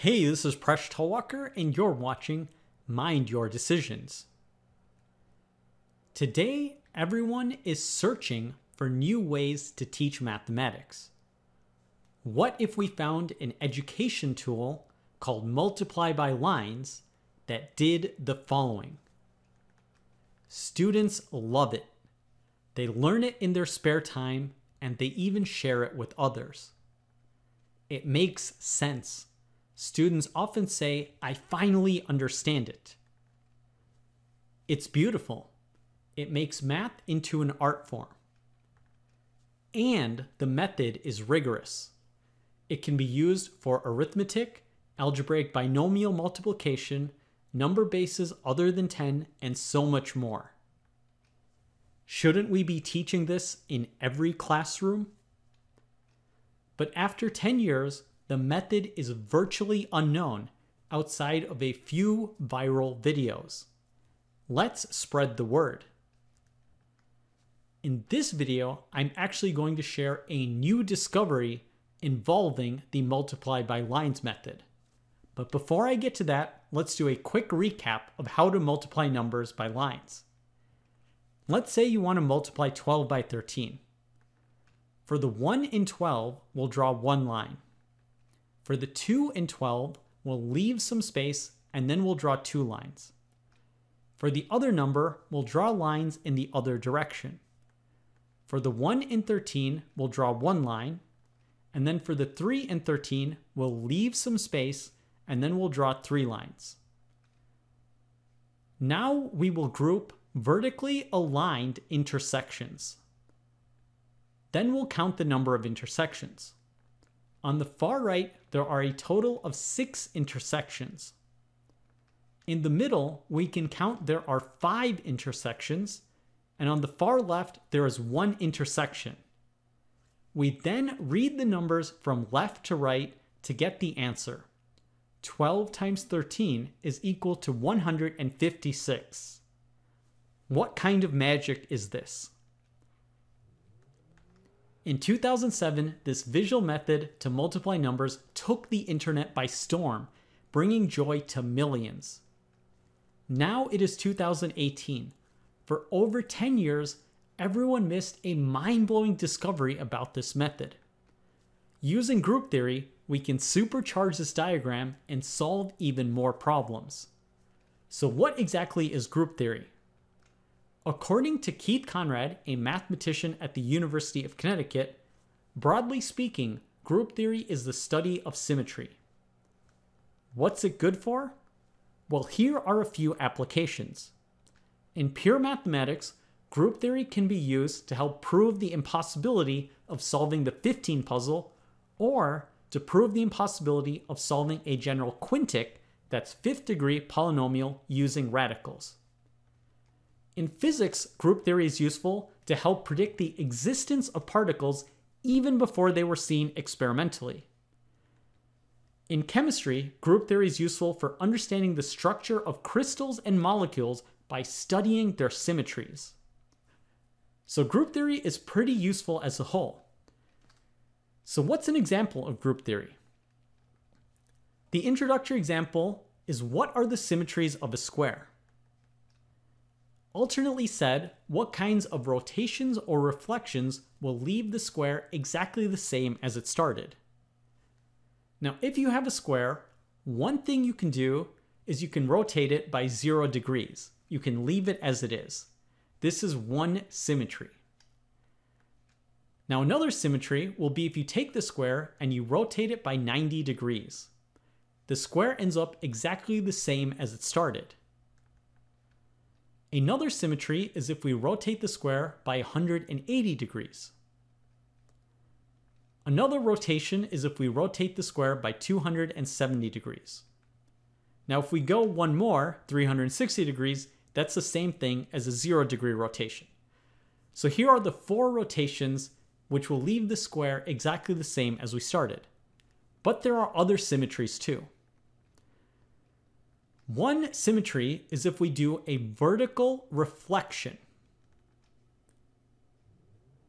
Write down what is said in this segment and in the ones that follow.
Hey, this is Presh Talwalkar, and you're watching Mind Your Decisions. Today, everyone is searching for new ways to teach mathematics. What if we found an education tool called Multiply by Lines that did the following? Students love it. They learn it in their spare time and they even share it with others. It makes sense. Students often say, I finally understand it. It's beautiful. It makes math into an art form. And the method is rigorous. It can be used for arithmetic, algebraic binomial multiplication, number bases other than 10, and so much more. Shouldn't we be teaching this in every classroom? But after 10 years, the method is virtually unknown outside of a few viral videos. Let's spread the word. In this video, I'm actually going to share a new discovery involving the multiply by lines method. But before I get to that, let's do a quick recap of how to multiply numbers by lines. Let's say you want to multiply 12 by 13. For the 1 in 12, we'll draw one line. For the 2 and 12, we'll leave some space and then we'll draw two lines. For the other number, we'll draw lines in the other direction. For the 1 in 13, we'll draw one line. And then for the 3 and 13, we'll leave some space and then we'll draw three lines. Now we will group vertically aligned intersections. Then we'll count the number of intersections. On the far right, there are a total of six intersections. In the middle, we can count there are five intersections, and on the far left, there is one intersection. We then read the numbers from left to right to get the answer. 12 times 13 is equal to 156. What kind of magic is this? In 2007, this visual method to multiply numbers took the internet by storm, bringing joy to millions. Now it is 2018. For over 10 years, everyone missed a mind blowing discovery about this method. Using group theory, we can supercharge this diagram and solve even more problems. So, what exactly is group theory? According to Keith Conrad, a mathematician at the University of Connecticut, broadly speaking, group theory is the study of symmetry. What's it good for? Well, here are a few applications. In pure mathematics, group theory can be used to help prove the impossibility of solving the 15 puzzle or to prove the impossibility of solving a general quintic that's fifth degree polynomial using radicals. In physics, group theory is useful to help predict the existence of particles even before they were seen experimentally. In chemistry, group theory is useful for understanding the structure of crystals and molecules by studying their symmetries. So, group theory is pretty useful as a whole. So, what's an example of group theory? The introductory example is what are the symmetries of a square? Alternately said, what kinds of rotations or reflections will leave the square exactly the same as it started? Now, if you have a square, one thing you can do is you can rotate it by zero degrees. You can leave it as it is. This is one symmetry. Now, another symmetry will be if you take the square and you rotate it by 90 degrees. The square ends up exactly the same as it started. Another symmetry is if we rotate the square by 180 degrees. Another rotation is if we rotate the square by 270 degrees. Now if we go one more, 360 degrees, that's the same thing as a zero degree rotation. So here are the four rotations which will leave the square exactly the same as we started. But there are other symmetries too. One symmetry is if we do a vertical reflection.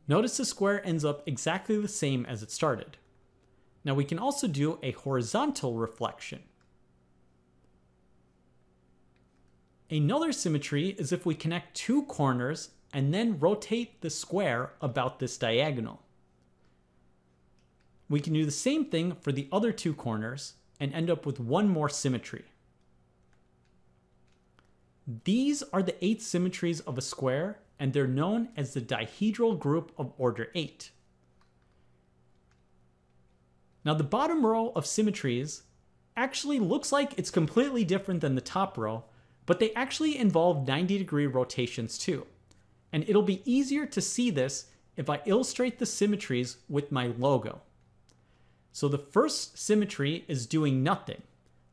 Notice the square ends up exactly the same as it started. Now we can also do a horizontal reflection. Another symmetry is if we connect two corners and then rotate the square about this diagonal. We can do the same thing for the other two corners and end up with one more symmetry. These are the eight symmetries of a square, and they're known as the dihedral group of order 8. Now the bottom row of symmetries actually looks like it's completely different than the top row, but they actually involve 90 degree rotations too. And it'll be easier to see this if I illustrate the symmetries with my logo. So the first symmetry is doing nothing.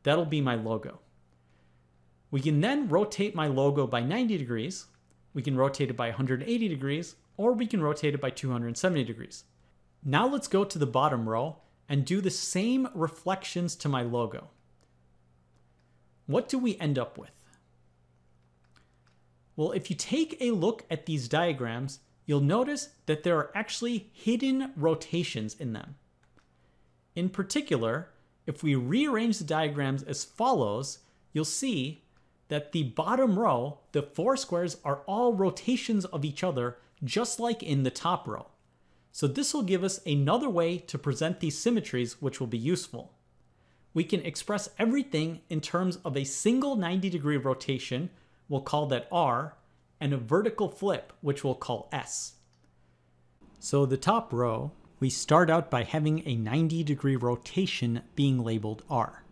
That'll be my logo. We can then rotate my logo by 90 degrees, we can rotate it by 180 degrees, or we can rotate it by 270 degrees. Now let's go to the bottom row and do the same reflections to my logo. What do we end up with? Well, if you take a look at these diagrams, you'll notice that there are actually hidden rotations in them. In particular, if we rearrange the diagrams as follows, you'll see that the bottom row, the four squares, are all rotations of each other, just like in the top row. So this will give us another way to present these symmetries, which will be useful. We can express everything in terms of a single 90 degree rotation, we'll call that R, and a vertical flip, which we'll call S. So the top row, we start out by having a 90 degree rotation being labeled R.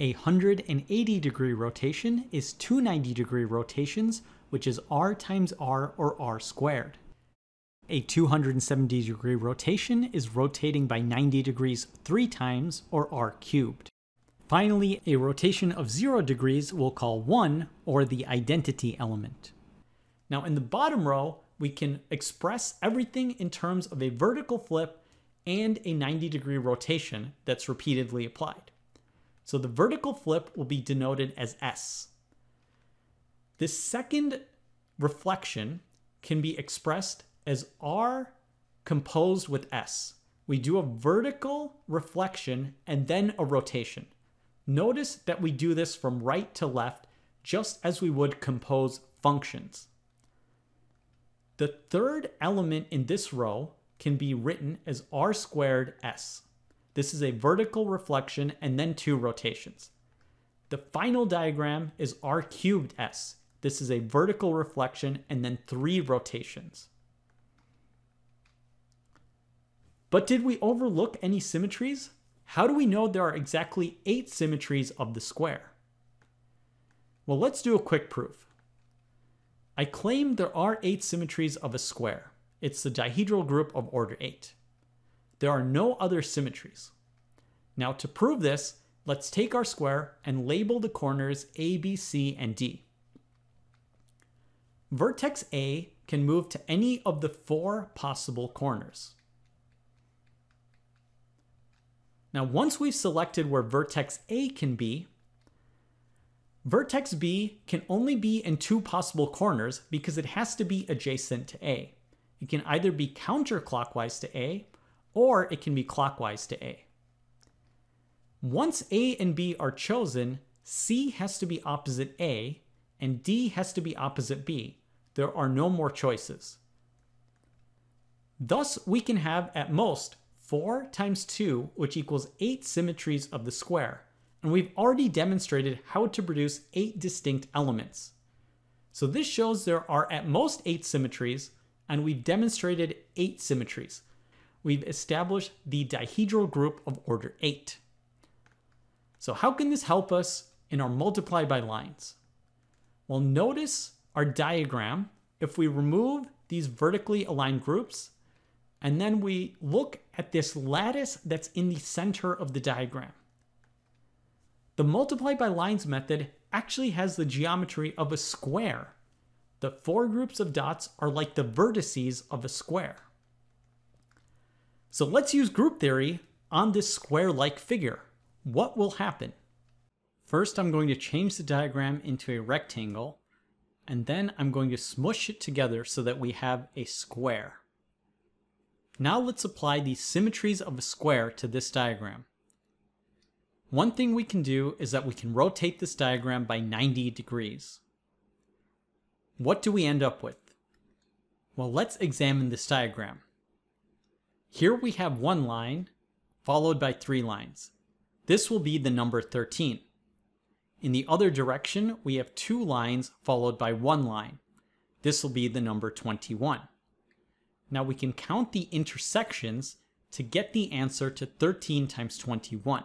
A 180 degree rotation is two 90 degree rotations, which is R times R or R squared. A 270 degree rotation is rotating by 90 degrees three times, or r cubed. Finally, a rotation of 0 degrees we'll call 1, or the identity element. Now in the bottom row, we can express everything in terms of a vertical flip and a 90 degree rotation that's repeatedly applied. So the vertical flip will be denoted as S. This second reflection can be expressed as R composed with S. We do a vertical reflection and then a rotation. Notice that we do this from right to left just as we would compose functions. The third element in this row can be written as r squared s. This is a vertical reflection and then two rotations. The final diagram is r cubed s. This is a vertical reflection and then three rotations. But did we overlook any symmetries? How do we know there are exactly eight symmetries of the square? Well, let's do a quick proof. I claim there are eight symmetries of a square. It's the dihedral group of order 8. There are no other symmetries. Now to prove this, let's take our square and label the corners A, B, C, and D. Vertex A can move to any of the four possible corners. Now, once we've selected where vertex A can be, vertex B can only be in two possible corners because it has to be adjacent to A. It can either be counterclockwise to A or it can be clockwise to A. Once A and B are chosen, C has to be opposite A and D has to be opposite B. There are no more choices. Thus, we can have at most 4 times 2, which equals 8 symmetries of the square, and we've already demonstrated how to produce 8 distinct elements. So this shows there are at most 8 symmetries, and we've demonstrated 8 symmetries. We've established the dihedral group of order 8. So how can this help us in our multiply by lines? Well, notice our diagram. If we remove these vertically aligned groups, and then we look at this lattice that's in the center of the diagram. The multiply by lines method actually has the geometry of a square. The four groups of dots are like the vertices of a square. So let's use group theory on this square-like figure. What will happen? First, I'm going to change the diagram into a rectangle, and then I'm going to smush it together so that we have a square. Now let's apply the symmetries of a square to this diagram. One thing we can do is that we can rotate this diagram by 90 degrees. What do we end up with? Well, let's examine this diagram. Here we have one line, followed by three lines. This will be the number 13. In the other direction, we have two lines followed by one line. This will be the number 21. Now we can count the intersections to get the answer to 13 times 21.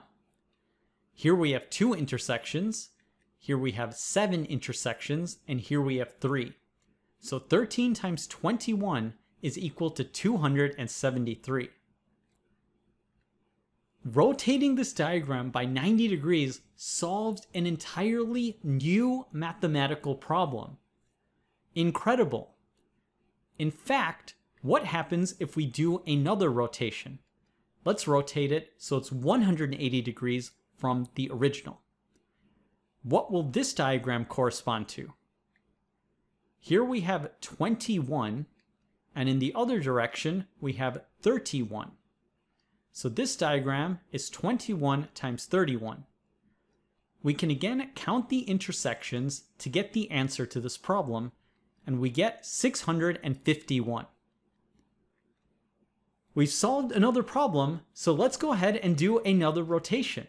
Here we have two intersections, here we have seven intersections, and here we have three. So 13 times 21 is equal to 273. Rotating this diagram by 90 degrees solved an entirely new mathematical problem. Incredible. In fact, what happens if we do another rotation? Let's rotate it so it's 180 degrees from the original. What will this diagram correspond to? Here we have 21, and in the other direction, we have 31. So this diagram is 21 times 31. We can again count the intersections to get the answer to this problem, and we get 651. We've solved another problem, so let's go ahead and do another rotation.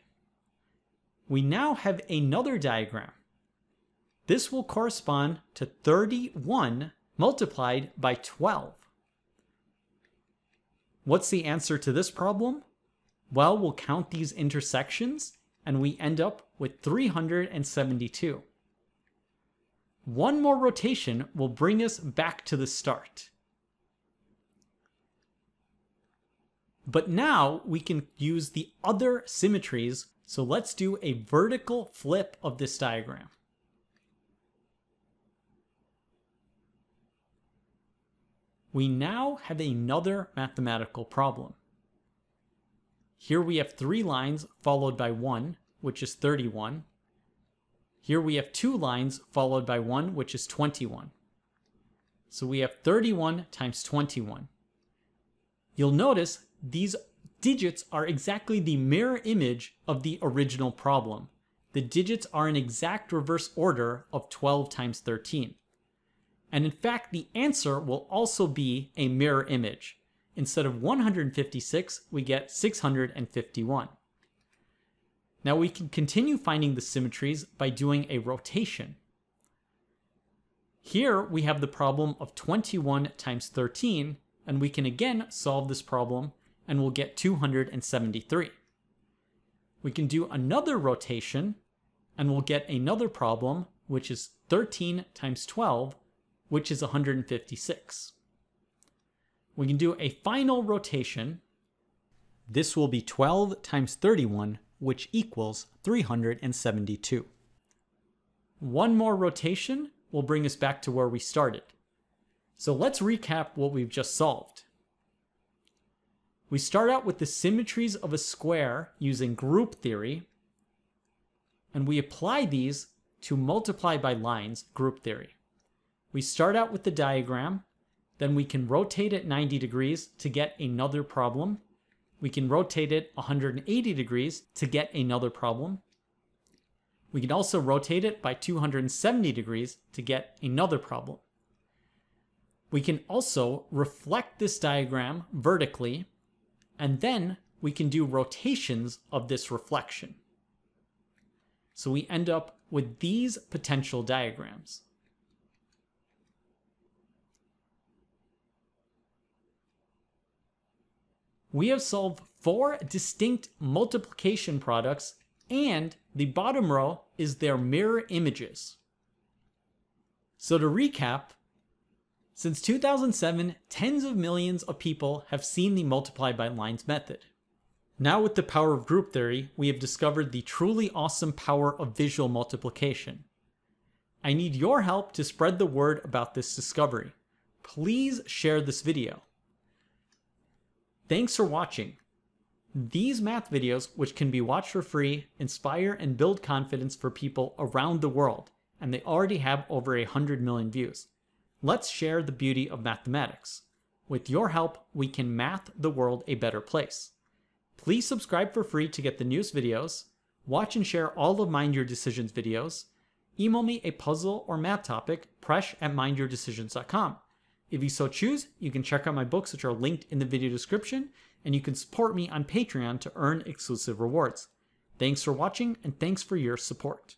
We now have another diagram. This will correspond to 31 multiplied by 12. What's the answer to this problem? Well, we'll count these intersections and we end up with 372. One more rotation will bring us back to the start. But now we can use the other symmetries, so let's do a vertical flip of this diagram. We now have another mathematical problem. Here we have three lines followed by one, which is 31. Here we have two lines followed by one, which is 21. So we have 31 times 21. You'll notice these digits are exactly the mirror image of the original problem. The digits are in exact reverse order of 12 times 13. And in fact, the answer will also be a mirror image. Instead of 156, we get 651. Now we can continue finding the symmetries by doing a rotation. Here we have the problem of 21 times 13, and we can again solve this problem and we'll get 273. We can do another rotation and we'll get another problem, which is 13 times 12, which is 156. We can do a final rotation. This will be 12 times 31, which equals 372. One more rotation will bring us back to where we started. So let's recap what we've just solved. We start out with the symmetries of a square using group theory, and we apply these to multiply by lines group theory. We start out with the diagram, then we can rotate it 90 degrees to get another problem. We can rotate it 180 degrees to get another problem. We can also rotate it by 270 degrees to get another problem. We can also reflect this diagram vertically, and then we can do rotations of this reflection. So we end up with these potential diagrams. We have solved four distinct multiplication products and the bottom row is their mirror images. So to recap, since 2007, tens of millions of people have seen the multiply by lines method. Now with the power of group theory, we have discovered the truly awesome power of visual multiplication. I need your help to spread the word about this discovery. Please share this video. Thanks for watching. These math videos, which can be watched for free, inspire and build confidence for people around the world, and they already have over a 100 million views. Let's share the beauty of mathematics. With your help, we can math the world a better place. Please subscribe for free to get the newest videos, watch and share all of Mind Your Decisions videos, email me a puzzle or math topic, presh at mindyourdecisions.com. If you so choose, you can check out my books which are linked in the video description, and you can support me on Patreon to earn exclusive rewards. Thanks for watching, and thanks for your support.